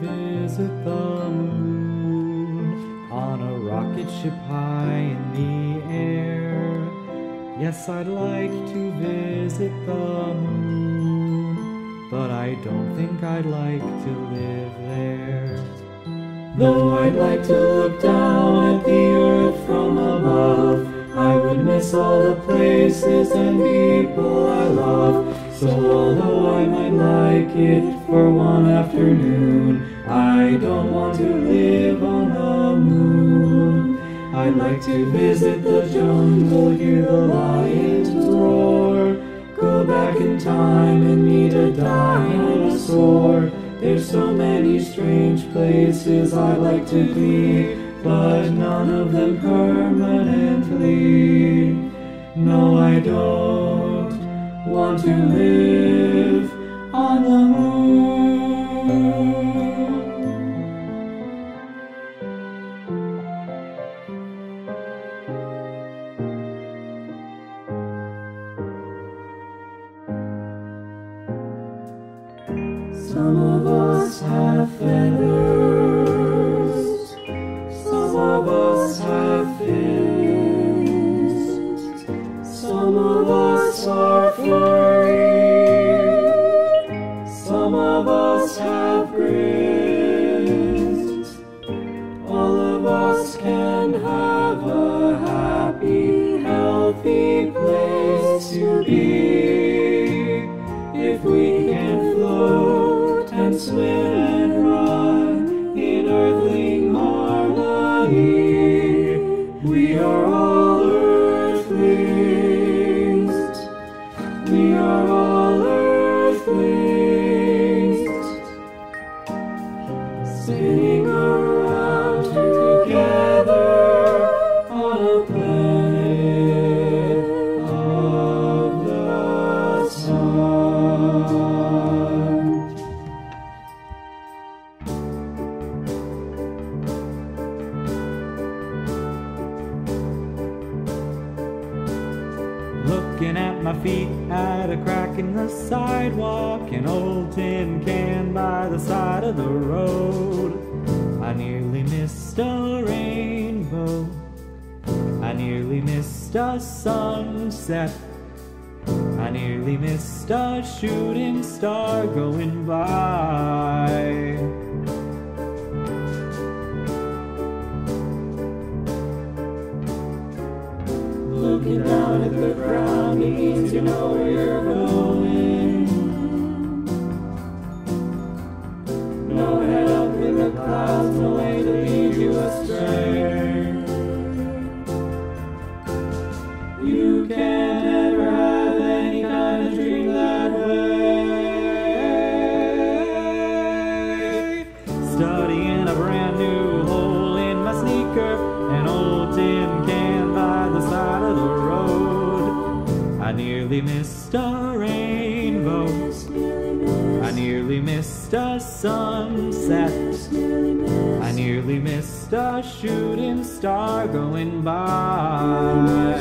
visit the moon on a rocket ship high in the air. Yes, I'd like to visit the moon, but I don't think I'd like to live there. Though I'd like to look down at the earth from above, I would miss all the places and people I love. So although I might like it for one afternoon, I don't want to live on the moon. I'd like to visit the jungle, hear the lions roar, go back in time and meet a dinosaur. There's so many strange places I'd like to be, but none of them permanently. No, I don't want to live on the moon. Some of us have feathers, some of us have fins, some of us have grins. All of us can have a happy, healthy place to be if we can float and swim and run in earthling harmony. We are all earthlings. We are all my feet had a crack in the sidewalk, an old tin can by the side of the road. I nearly missed a rainbow. I nearly missed a sunset. I nearly missed a shooting star going by. You know where you're going. No in the clouds, no way to lead you astray. You can't ever have any kind of dream that way. Studying nearly missed a rainbow. I nearly missed a sunset. I nearly missed a shooting star going by. By.